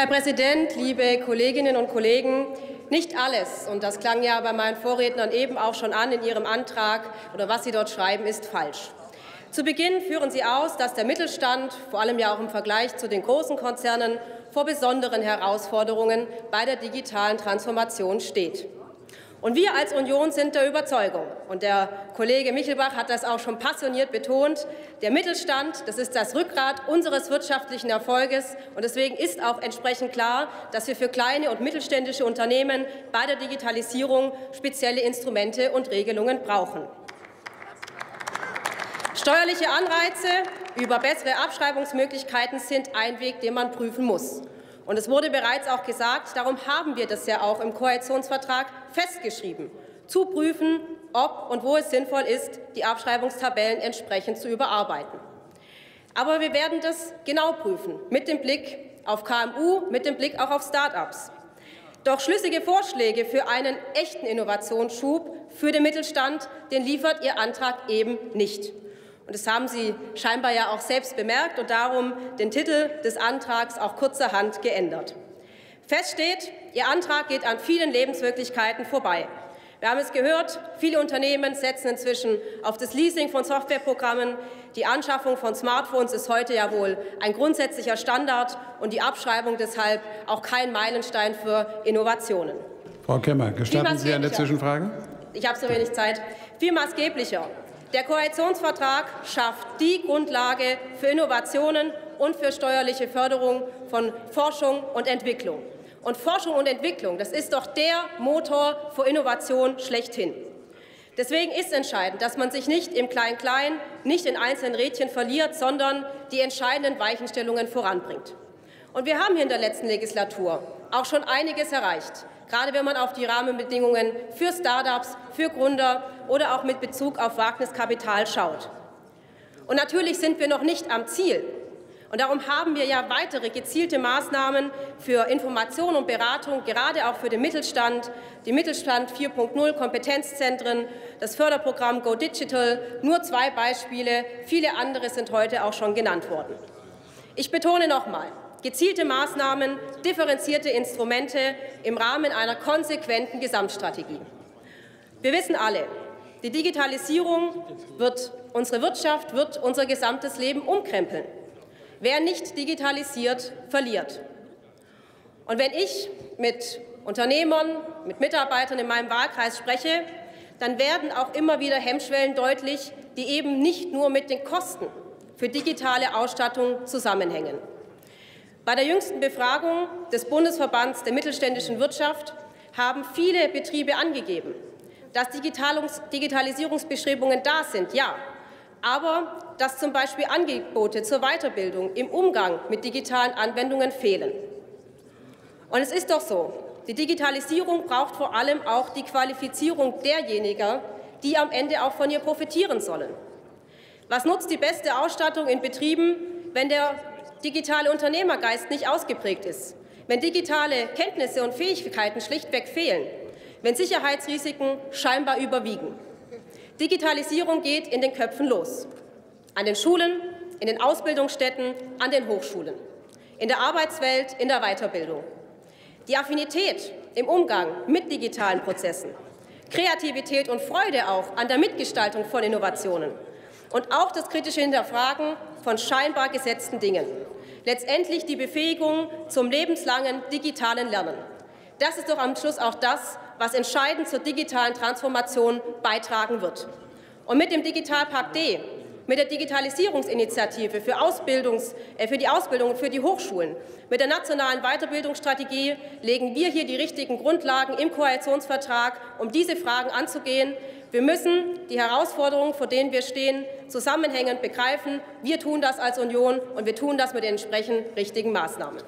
Herr Präsident, liebe Kolleginnen und Kollegen! Nicht alles, und das klang ja bei meinen Vorrednern eben auch schon an in Ihrem Antrag oder was Sie dort schreiben, ist falsch. Zu Beginn führen Sie aus, dass der Mittelstand, vor allem ja auch im Vergleich zu den großen Konzernen, vor besonderen Herausforderungen bei der digitalen Transformation steht. Und wir als Union sind der Überzeugung, und der Kollege Michelbach hat das auch schon passioniert betont, der Mittelstand, das ist das Rückgrat unseres wirtschaftlichen Erfolges. Und deswegen ist auch entsprechend klar, dass wir für kleine und mittelständische Unternehmen bei der Digitalisierung spezielle Instrumente und Regelungen brauchen. Steuerliche Anreize über bessere Abschreibungsmöglichkeiten sind ein Weg, den man prüfen muss. Und es wurde bereits auch gesagt, darum haben wir das ja auch im Koalitionsvertrag festgeschrieben, zu prüfen, ob und wo es sinnvoll ist, die Abschreibungstabellen entsprechend zu überarbeiten. Aber wir werden das genau prüfen, mit dem Blick auf KMU, mit dem Blick auch auf Start-ups. Doch schlüssige Vorschläge für einen echten Innovationsschub für den Mittelstand, den liefert Ihr Antrag eben nicht. Und das haben Sie scheinbar ja auch selbst bemerkt und darum den Titel des Antrags auch kurzerhand geändert. Fest steht, Ihr Antrag geht an vielen Lebenswirklichkeiten vorbei. Wir haben es gehört, viele Unternehmen setzen inzwischen auf das Leasing von Softwareprogrammen. Die Anschaffung von Smartphones ist heute ja wohl ein grundsätzlicher Standard und die Abschreibung deshalb auch kein Meilenstein für Innovationen. Frau Kemmer, gestatten Sie eine Zwischenfrage? Ich habe so wenig Zeit. Viel maßgeblicher der Koalitionsvertrag schafft die Grundlage für Innovationen und für steuerliche Förderung von Forschung und Entwicklung. Und Forschung und Entwicklung, das ist doch der Motor für Innovation schlechthin. Deswegen ist entscheidend, dass man sich nicht im Klein-Klein, nicht in einzelnen Rädchen verliert, sondern die entscheidenden Weichenstellungen voranbringt. Und wir haben hier in der letzten Legislatur auch schon einiges erreicht gerade wenn man auf die Rahmenbedingungen für Start-ups, für Gründer oder auch mit Bezug auf Wagniskapital schaut. Und natürlich sind wir noch nicht am Ziel. Und darum haben wir ja weitere gezielte Maßnahmen für Information und Beratung, gerade auch für den Mittelstand, die Mittelstand 4.0 Kompetenzzentren, das Förderprogramm Go Digital, nur zwei Beispiele, viele andere sind heute auch schon genannt worden. Ich betone noch einmal, gezielte Maßnahmen, differenzierte Instrumente im Rahmen einer konsequenten Gesamtstrategie. Wir wissen alle, die Digitalisierung wird unsere Wirtschaft, wird unser gesamtes Leben umkrempeln. Wer nicht digitalisiert, verliert. Und wenn ich mit Unternehmern, mit Mitarbeitern in meinem Wahlkreis spreche, dann werden auch immer wieder Hemmschwellen deutlich, die eben nicht nur mit den Kosten für digitale Ausstattung zusammenhängen. Bei der jüngsten Befragung des Bundesverbands der mittelständischen Wirtschaft haben viele Betriebe angegeben, dass Digitalisierungsbestrebungen da sind, ja, aber dass zum Beispiel Angebote zur Weiterbildung im Umgang mit digitalen Anwendungen fehlen. Und es ist doch so, die Digitalisierung braucht vor allem auch die Qualifizierung derjenigen, die am Ende auch von ihr profitieren sollen. Was nutzt die beste Ausstattung in Betrieben, wenn der digitale Unternehmergeist nicht ausgeprägt ist, wenn digitale Kenntnisse und Fähigkeiten schlichtweg fehlen, wenn Sicherheitsrisiken scheinbar überwiegen. Digitalisierung geht in den Köpfen los. An den Schulen, in den Ausbildungsstätten, an den Hochschulen, in der Arbeitswelt, in der Weiterbildung. Die Affinität im Umgang mit digitalen Prozessen, Kreativität und Freude auch an der Mitgestaltung von Innovationen und auch das kritische Hinterfragen von scheinbar gesetzten Dingen. Letztendlich die Befähigung zum lebenslangen digitalen Lernen. Das ist doch am Schluss auch das, was entscheidend zur digitalen Transformation beitragen wird. Und mit dem Digitalpakt D, mit der Digitalisierungsinitiative für, Ausbildungs-, äh, für die Ausbildung und für die Hochschulen, mit der nationalen Weiterbildungsstrategie legen wir hier die richtigen Grundlagen im Koalitionsvertrag, um diese Fragen anzugehen. Wir müssen die Herausforderungen, vor denen wir stehen, zusammenhängend begreifen. Wir tun das als Union, und wir tun das mit den entsprechend richtigen Maßnahmen.